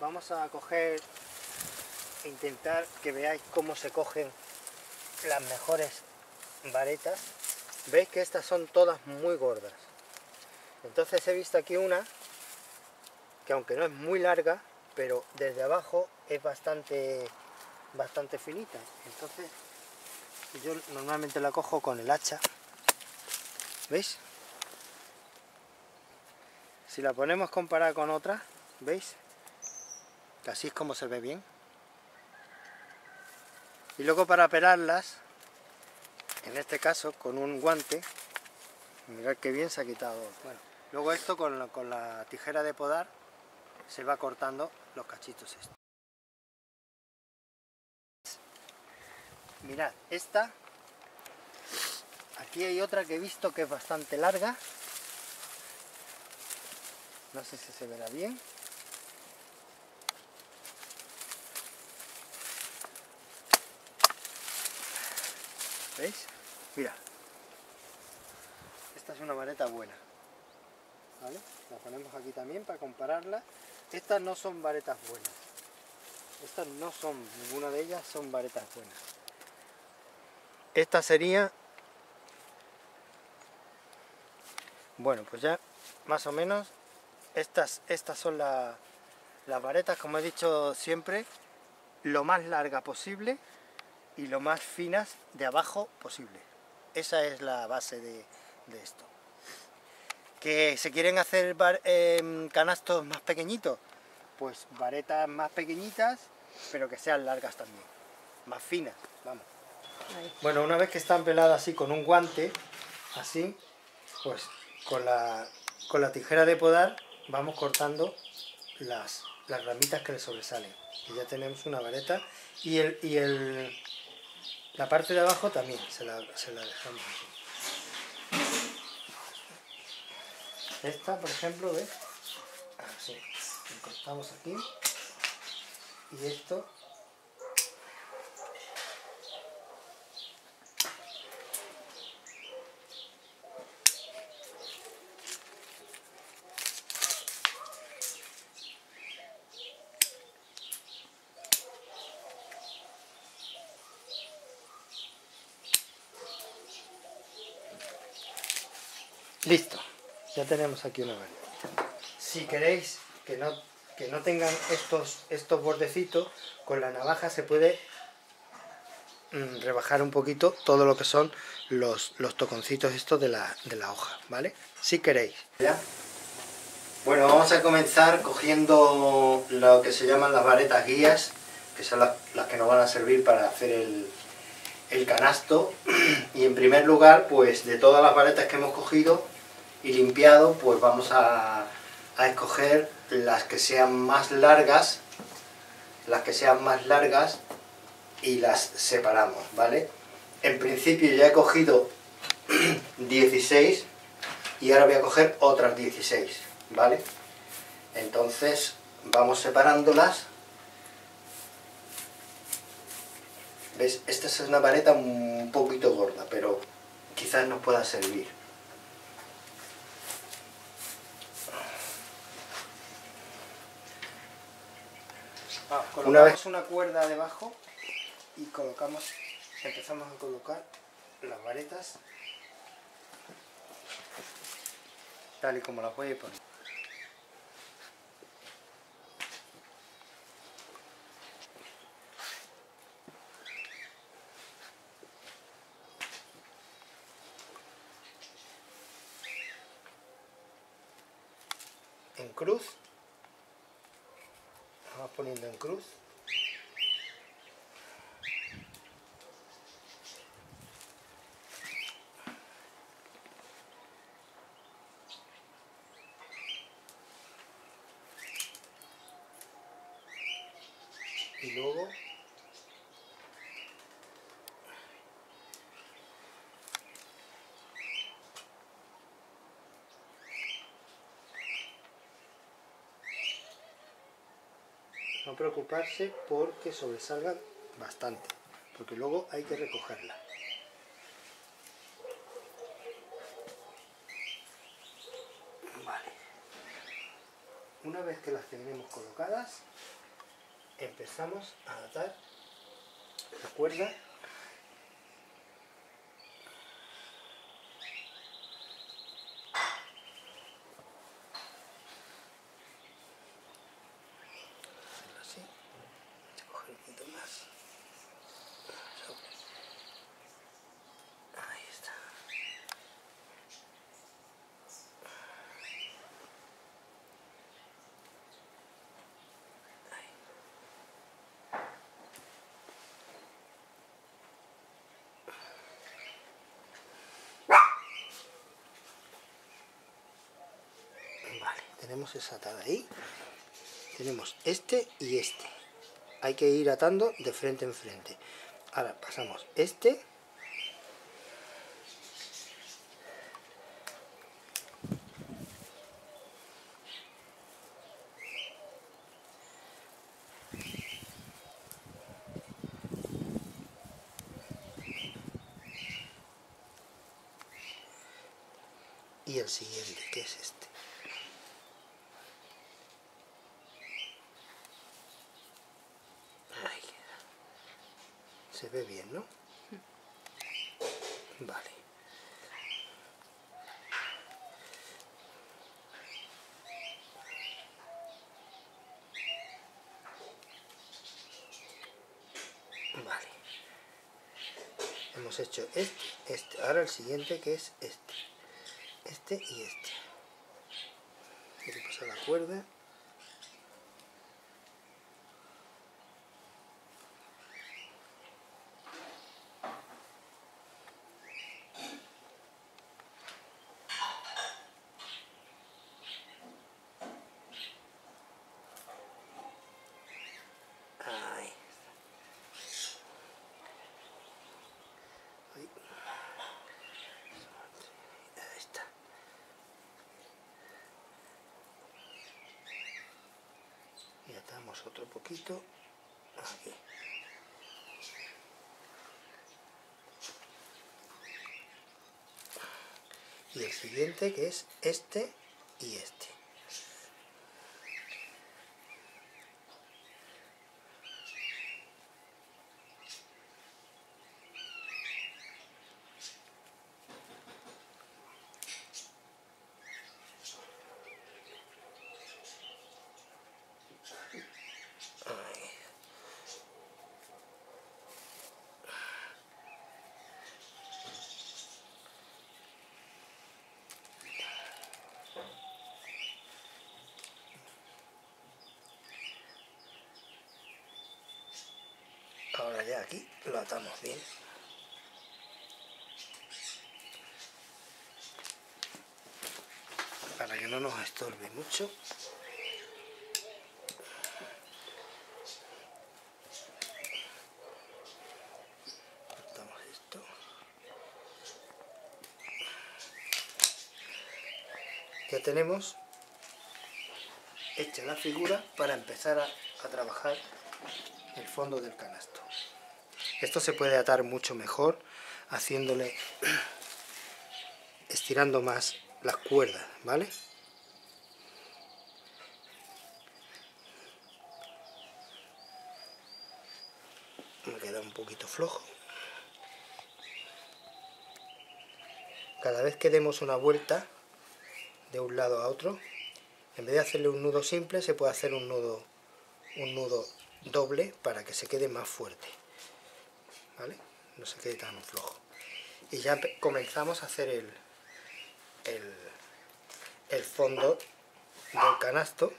vamos a coger e intentar que veáis cómo se cogen las mejores varetas. Veis que estas son todas muy gordas. Entonces he visto aquí una que aunque no es muy larga, pero desde abajo es bastante, bastante finita. Entonces yo normalmente la cojo con el hacha. ¿Veis? Si la ponemos comparada con otra, ¿veis? Así es como se ve bien. Y luego para pelarlas, en este caso con un guante, mirad qué bien se ha quitado. Bueno, luego esto con la, con la tijera de podar se va cortando los cachitos estos. Mirad, esta, aquí hay otra que he visto que es bastante larga, no sé si se verá bien. ¿Veis? Mira. Esta es una vareta buena. ¿Vale? La ponemos aquí también para compararla. Estas no son varetas buenas. Estas no son, ninguna de ellas son varetas buenas. Esta sería... Bueno, pues ya más o menos estas, estas son las varetas, como he dicho siempre, lo más larga posible y lo más finas de abajo posible. Esa es la base de, esto. ¿Que se quieren hacer em, canastos más pequeñitos? Pues varetas más pequeñitas, pero que sean largas también. Más finas, vamos. Bueno, una vez que están peladas así con un guante, así, pues con la, con la tijera de podar vamos cortando las, ramitas que le sobresalen. Y ya tenemos una vareta. Y, el, y el, la parte de abajo también se la, dejamos aquí. Esta, por ejemplo, ¿ves? Así. cortamos aquí. Y esto Listo, ya tenemos aquí una vareta. Si queréis que no, que no tengan estos, estos bordecitos, con la navaja se puede mm, rebajar un poquito todo lo que son los, los toconcitos estos de la, hoja, ¿vale? Si queréis. ¿Ya? Bueno, vamos a comenzar cogiendo lo que se llaman las varetas guías, que son las, las que nos van a servir para hacer el, el canasto. Y en primer lugar, pues de todas las varetas que hemos cogido, y limpiado, pues vamos a, escoger las que sean más largas, las que sean más largas y las separamos, ¿vale? En principio ya he cogido 16 y ahora voy a coger otras 16, ¿vale? Entonces vamos separándolas. ¿Ves? Esta es una vareta un poquito gorda, pero quizás nos pueda servir. Una vez una cuerda debajo y colocamos, empezamos a colocar las varetas tal y como las voy a poner. en cruz poniendo en cruz. Y luego no preocuparse porque sobresalgan bastante, porque luego hay que recogerla. Vale. una vez que las tenemos colocadas, empezamos a atar la cuerda tenemos esa atada ahí. Tenemos este y este. Hay que ir atando de frente en frente. Ahora pasamos este. Y el siguiente que es este Se ve bien, ¿no? Vale. Vale. Hemos hecho este, este. Ahora el siguiente que es este. Este y este. Hay que pasar la cuerda. otro poquito aquí. Y el siguiente que es este y este. Ahora ya aquí lo atamos bien. Para que no nos estorbe mucho. Cortamos esto. Ya tenemos hecha la figura para empezar a, a trabajar el fondo del canasto. Esto se puede atar mucho mejor haciéndole, estirando más las cuerdas, ¿vale? Me queda un poquito flojo. Cada vez que demos una vuelta de un lado a otro, en vez de hacerle un nudo simple, se puede hacer un nudo, un nudo doble para que se quede más fuerte. ¿Vale? No se quede tan flojo. Y ya comenzamos a hacer el, el, fondo del canasto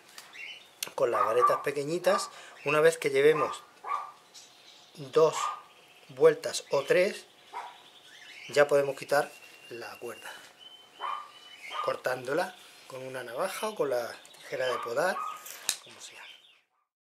con las varetas pequeñitas. Una vez que llevemos dos vueltas o tres, ya podemos quitar la cuerda. Cortándola con una navaja o con la tijera de podar, como.